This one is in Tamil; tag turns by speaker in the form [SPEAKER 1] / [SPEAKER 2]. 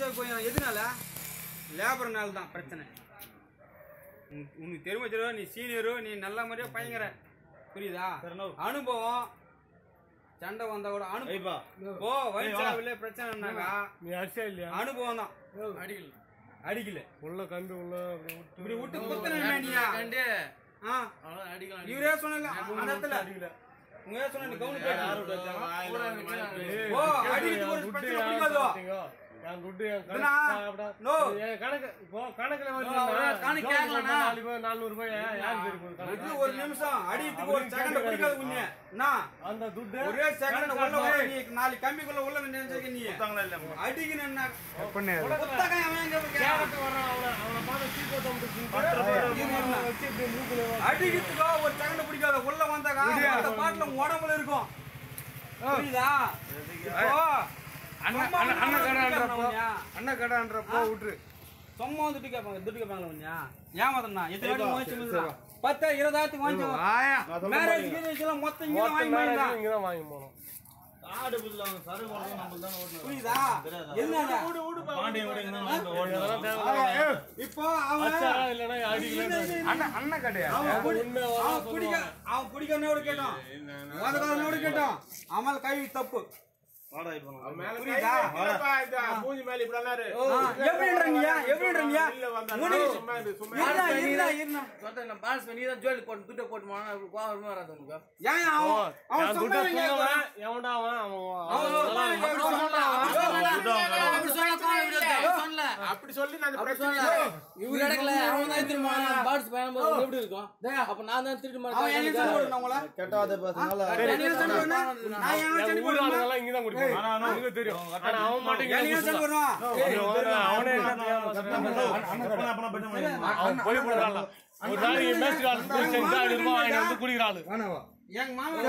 [SPEAKER 1] மனுஷன் கொஞ்சம் எதுனால? லேபர்னால தான் பிரச்சனை. உனக்கு- தெரியும் நீ சீனியரு நீ நல்ல மாதிரியா பயங்கர. புரியுதா? அனுபவம். சண்டை வந்தா கூட அனுபவம் ஓ வயசாவிலே பிரச்சனைனாக்கா
[SPEAKER 2] நீ அடிச்சா இல்லையா?
[SPEAKER 1] அனுபவம் தான். அடிக்கல. அடிக்கல.
[SPEAKER 2] உள்ள கம்பி உள்ள
[SPEAKER 1] இப்படி விட்டு குத்துனா இவரே சொன்னல அந்த இடத்துல. உங்க சொன்ன கவுனி ஓ அடிக்கிறது ஒரு பிரச்சனை?
[SPEAKER 2] என் துட்டு என் கணக்கு இப்போ கணக்குல வந்து நானூறு ரூபாய் யாருக்கு?
[SPEAKER 1] ஒரு நிமிஷம். அடிக்கிறதுக்கு ஒரு செகண்ட் பிடிக்காது என்ன
[SPEAKER 2] அந்த துட்டு
[SPEAKER 1] ஒரே செகண்ட் உள்ள நாலு கம்பிக்குள்ள உள்ள நினைச்சிருக்க நீ. அடிக்கணும் என்ன புத்தகம் அடிக்கிறதுக்கோ ஒரு செகண்ட் பிடிக்காத உள்ள வந்தாக்கா அந்த பாட்டுல உடம்புல இருக்கும். புரியுதா?
[SPEAKER 3] அண்ணன்
[SPEAKER 1] வந்து
[SPEAKER 3] கடான்றப்போ? அண்ணன் கடான்றப்போ விட்டுரு.
[SPEAKER 1] சும்மா வந்து துட்டு கேட்பாங்க துட்டு கேட்பாங்களா உன்னையா? ஏமாத்தனா எத்தனை வாட்டி வாங்கிச்சு பத்து இருபதாயிரத்துக்கு வாங்கிச்சு மேரேஜ் மொத்தம் இங்க வாங்கி போயிருந்தா.
[SPEAKER 2] வாங்கி போனோம்
[SPEAKER 1] புரியுதா?
[SPEAKER 2] தேவையில்ல.
[SPEAKER 1] இப்போ அவன்
[SPEAKER 2] அடிக்கல
[SPEAKER 3] அண்ணன் அண்ணன் கடையா?
[SPEAKER 1] அவன் குடி-
[SPEAKER 2] உண்மை
[SPEAKER 1] அவன் குடிக்க அவன் குடிக்கிறனோட கேட்டான் உதகாதனோட கேட்டான் அவன் கை தப்பு.
[SPEAKER 4] போட்டு துட்டை போட்டு போனா கோவமே வராது உனக்கு
[SPEAKER 1] ஏன் அவன் அவன்
[SPEAKER 2] என் துட்டை
[SPEAKER 1] சொன்னவன்
[SPEAKER 2] சொன்னவன் எவன்டா அவன்? அவன்
[SPEAKER 1] அவன் சொன்னவன்
[SPEAKER 4] அப்படி சொல்ல
[SPEAKER 5] நான்
[SPEAKER 4] இவரு எடுக்கல அவன் தான் திரும்ப பால்ஸ் பயணம் எப்படி இருக்கும்? அப்ப நான் தான் திருட்டு
[SPEAKER 1] அவன் என்ன
[SPEAKER 4] மாதிரி
[SPEAKER 6] கெட்டாத பேசுனால
[SPEAKER 2] தெரியும். ஆனா அவன் வந்து குடிக்கிறாள்.
[SPEAKER 1] எங்க மாமா